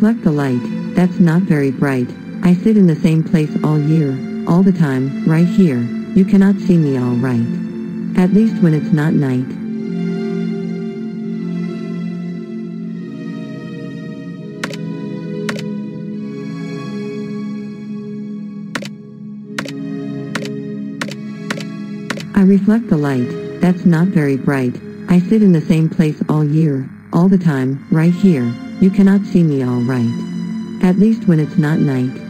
Reflect the light, that's not very bright. I sit in the same place all year, all the time, right here. You cannot see me all right. At least when it's not night. I reflect the light, that's not very bright. I sit in the same place all year, all the time, right here. You cannot see me all right. At least when it's not night.